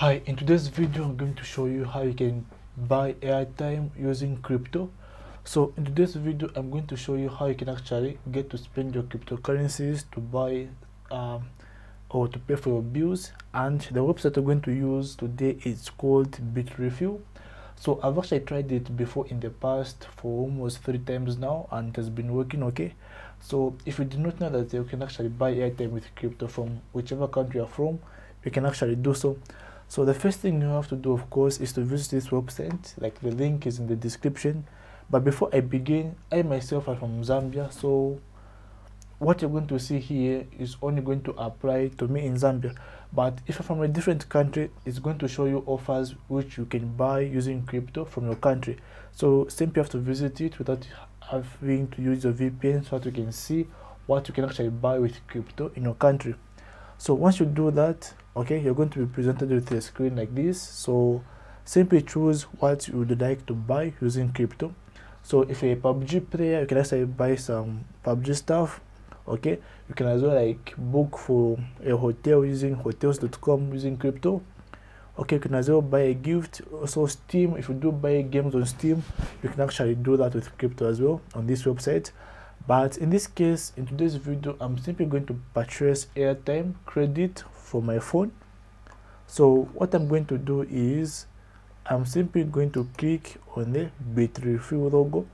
Hi, in today's video I'm going to show you how you can buy airtime using crypto. So in today's video I'm going to show you how you can actually get to spend your cryptocurrencies to buy um, or to pay for your bills and the website I'm going to use today is called Bitrefill. So I've actually tried it before in the past for almost three times now and it has been working okay. So if you do not know that you can actually buy airtime with crypto from whichever country you're from, you can actually do so. So the first thing you have to do, of course, is to visit this website. Like the link is in the description. But before I begin, I myself am from Zambia, so what you're going to see here is only going to apply to me in Zambia. But if you're from a different country, it's going to show you offers which you can buy using crypto from your country. So simply have to visit it without having to use your VPN so that you can see what you can actually buy with crypto in your country. So once you do that, okay, you're going to be presented with a screen like this. So simply choose what you would like to buy using crypto. So if you're a PUBG player, you can actually buy some PUBG stuff. Okay, you can as well like book for a hotel using hotels.com using crypto. Okay, you can as well buy a gift. Also, Steam. If you do buy games on Steam, you can actually do that with crypto as well on this website. But in this case, in today's video, I'm simply going to purchase airtime credit for my phone. So what I'm going to do is I'm simply going to click on the Bitrefill logo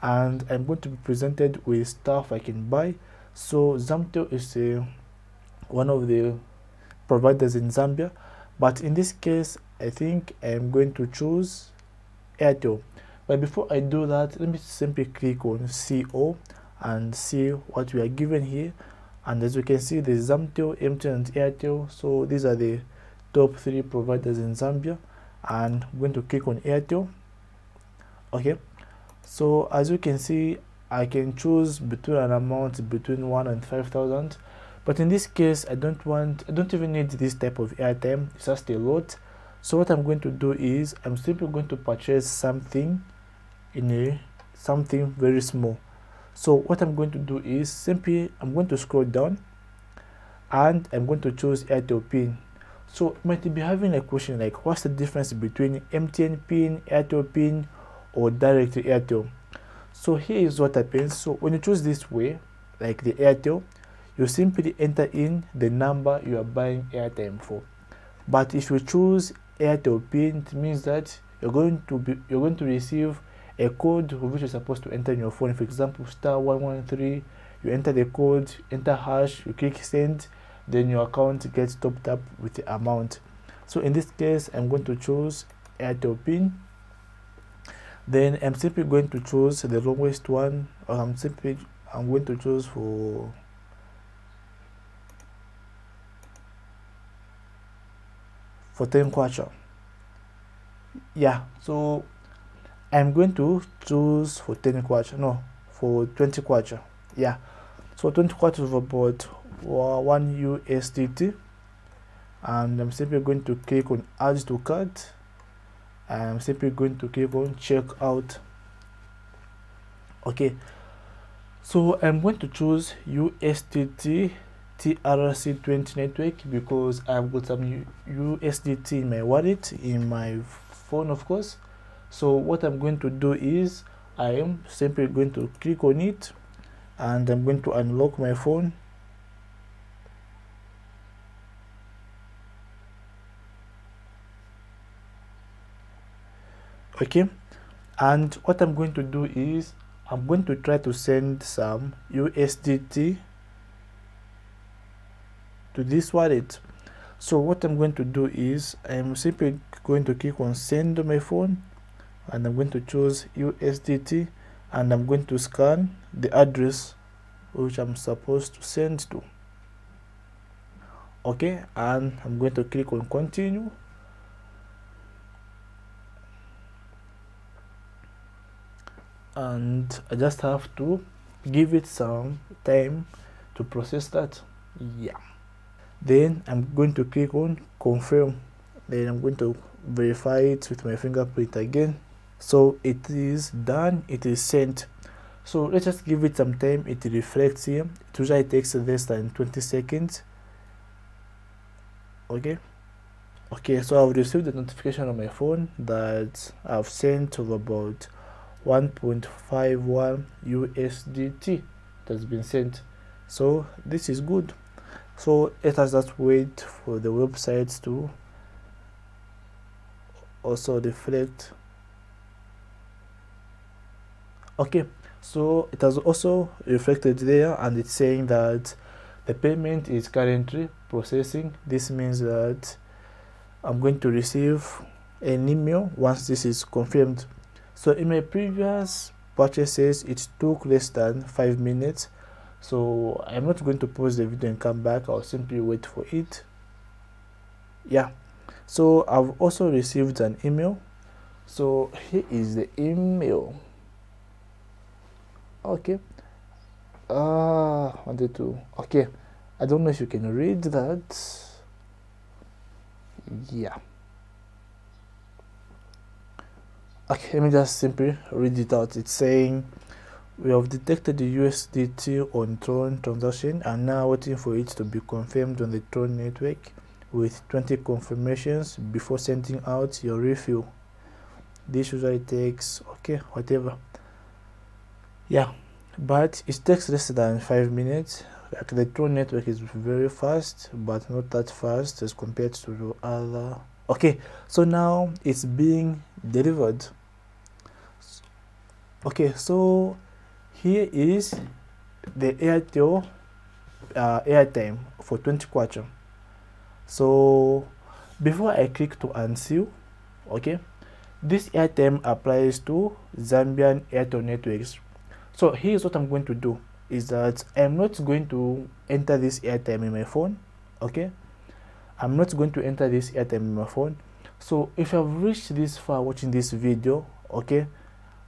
and I'm going to be presented with stuff I can buy. So Zamtel is a, one of the providers in Zambia, but in this case, I think I'm going to choose Airtel. But before I do that, let me simply click on CO and see what we are given here. And as you can see there's Zamtel, MTN and Airtel so these are the top three providers in Zambia. And I'm going to click on Airtel okay. So as you can see I can choose between an amount between 1 and 5,000 but in this case I don't want I don't even need this type of airtime. It's just a lot. So what I'm going to do is I'm simply going to purchase something in a something very small so what I'm going to do is simply I'm going to scroll down and I'm going to choose Airtel pin. So might be having a question like what's the difference between MTN pin Airtel pin or direct to Airtel? So here is what happens. So when you choose this way like the Airtel you simply enter in the number you are buying airtime for. But if you choose Airtel pin it means that you're going to be you're going to receive a code which you're supposed to enter in your phone. For example, star 113, you enter the code, enter hash, you click send, then your account gets topped up with the amount. So in this case, I'm going to choose Airtel PIN. Then I'm simply going to choose the longest one, or I'm simply I'm going to choose for for 10 kwacha. Yeah, so I'm going to choose for 10 kwacha, no, for 20 kwacha. Yeah, so 20 kwacha is about 1 USDT. And I'm simply going to click on add to cart. I'm simply going to click on check out. Okay, so I'm going to choose USDT TRC20 network because I've got some USDT in my wallet, in my phone, of course so what I'm going to do is I am simply going to click on it and I'm going to unlock my phone. Okay. And what I'm going to do is I'm going to try to send some USDT to this wallet. So what I'm going to do is I'm simply going to click on send my phone and I'm going to choose USDT and I'm going to scan the address which I'm supposed to send to. Okay and I'm going to click on continue. And I just have to give it some time to process that. Yeah. Then I'm going to click on confirm. Then I'm going to verify it with my fingerprint again so it is done it is sent. So let's just give it some time it reflects here. It usually takes less than 20 seconds. Okay? Okay so i've received a notification on my phone that i've sent of about 1.51 usdt that's been sent. So this is good. So let us just wait for the websites to also reflect okay so it has also reflected there and it's saying that the payment is currently processing. This means that i'm going to receive an email once this is confirmed. So in my previous purchases it took less than five minutes. So i'm not going to pause the video and come back. I'll simply wait for it. Yeah. So i've also received an email. So here is the email okay. Uh wanted to okay. I don't know if you can read that. Yeah. Okay let me just simply read it out. It's saying we have detected the USDT on Tron transaction and now waiting for it to be confirmed on the Tron network with 20 confirmations before sending out your refill. This usually takes okay whatever yeah but it takes less than five minutes. Like the Tron network is very fast but not that fast as compared to the other. Okay so now it's being delivered. Okay so here is the airtel uh, airtime for 20 kwacha so before i click to unseal okay this airtime applies to zambian airtel networks so here's what i'm going to do is that i'm not going to enter this airtime in my phone okay? I'm not going to enter this airtime in my phone. So if i've reached this far watching this video okay?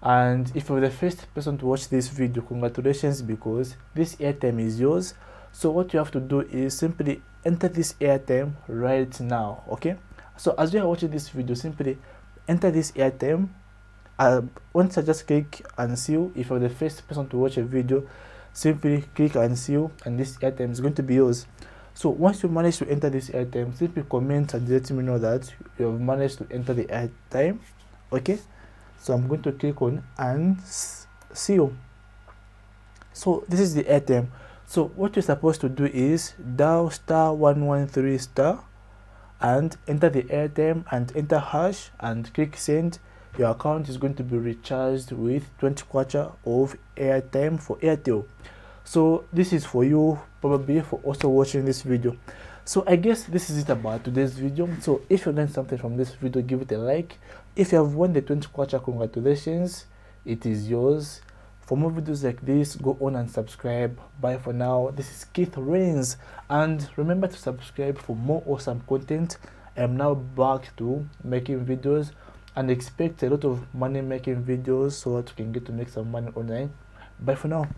And if you're the first person to watch this video congratulations because this airtime is yours. So what you have to do is simply enter this airtime right now okay? So as you are watching this video simply enter this airtime uh, once I just click unseal if you're the first person to watch a video simply click unseal and this item is going to be yours. So once you manage to enter this item simply comment and let me know that you have managed to enter the item okay? So I'm going to click on unseal so this is the item. So what you're supposed to do is dial star 113 star and enter the item and enter hash and click send your account is going to be recharged with 20 kwacha of airtime for airtel. So this is for you probably for also watching this video. So i guess this is it about today's video. So if you learned something from this video give it a like. If you have won the 20 kwacha congratulations. It is yours. For more videos like this go on and subscribe. Bye for now. This is Keith Rainz and remember to subscribe for more awesome content. I am now back to making videos and expect a lot of money making videos so that you can get to make some money online. Bye for now